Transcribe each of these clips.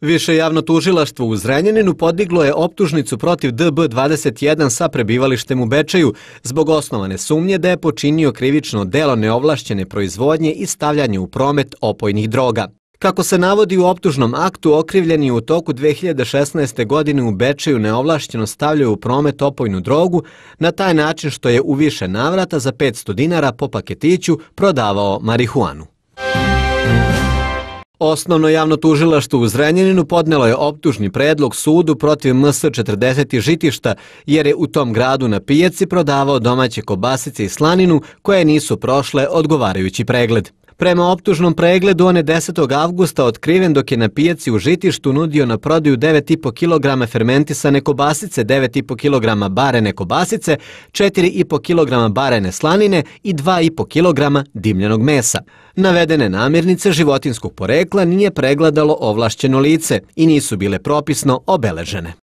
Više javno tužilaštvo u Zrenjaninu podiglo je optužnicu protiv DB21 sa prebivalištem u Bečeju zbog osnovane sumnje da je počinio krivično delo neovlašćene proizvodnje i stavljanje u promet opojnih droga. Kako se navodi u optužnom aktu, okrivljeni u toku 2016. godine u Bečeju neovlašćeno stavljaju u promet opojnu drogu na taj način što je u više navrata za 500 dinara po paketiću prodavao marihuanu. Osnovno javno tužilaštvo u Zrenjaninu podnelo je optužni predlog sudu protiv MS-40 žitišta jer je u tom gradu na pijaci prodavao domaće kobasice i slaninu koje nisu prošle odgovarajući pregled. Prema optužnom pregledu, on je 10. avgusta otkriven dok je na pijaci u žitištu nudio na prodaju 9,5 kg fermentisane kobasice, 9,5 kg barene kobasice, 4,5 kg barene slanine i 2,5 kg dimljenog mesa. Navedene namirnice životinskog porekla nije pregledalo ovlašćeno lice i nisu bile propisno obeležene.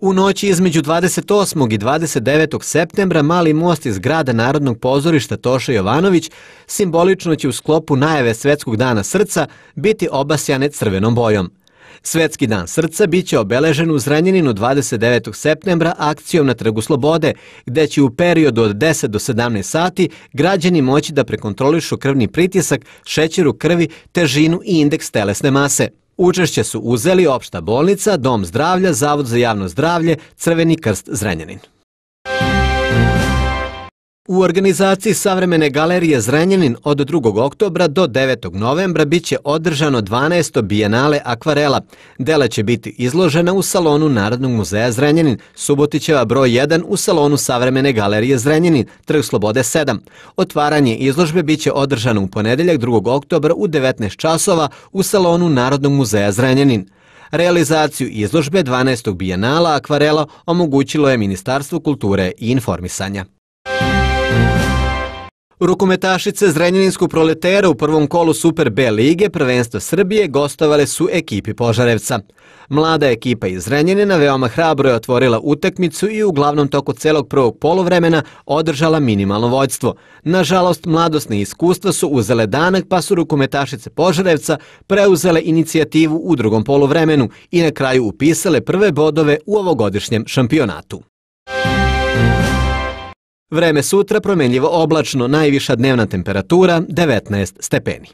U noći između 28. i 29. septembra mali most iz grada Narodnog pozorišta Toša Jovanović simbolično će u sklopu najave Svetskog dana srca biti obasjane crvenom bojom. Svetski dan srca biće obeležen u Zrenjaninu 29. septembra akcijom na Trgu Slobode, gde će u periodu od 10 do 17 sati građani moći da prekontrolišu krvni pritisak, šećer u krvi, težinu i indeks telesne mase. Učešće su uzeli opšta bolnica, Dom zdravlja, Zavod za javno zdravlje, Crveni krst Zrenjanin. U organizaciji Savremene galerije Zrenjanin od 2. oktobra do 9. novembra biće održano 12. bijenale akvarela. Dela će biti izložena u salonu Narodnog muzeja Zrenjanin, Subotićeva broj 1 u salonu Savremene galerije Zrenjanin, Trg Slobode 7. Otvaranje izložbe biće održano u ponedeljak 2. oktobra u 19 časova u salonu Narodnog muzeja Zrenjanin. Realizaciju izložbe 12. bijenala akvarela omogućilo je Ministarstvo kulture i informisanja. Rukometašice Zrenjaninskog proletera u prvom kolu Super B lige prvenstva Srbije gostovale su ekipi Požarevca. Mlada ekipa iz Zrenjanina veoma hrabro je otvorila utakmicu i u glavnom toku celog prvog polovremena održala minimalno vođstvo. Nažalost, mladosne iskustva su uzele danak pa su rukometašice Požarevca preuzele inicijativu u drugom polovremenu i na kraju upisale prve bodove u ovogodišnjem šampionatu. Vreme sutra promenljivo oblačno, najviša dnevna temperatura 19 stepeni.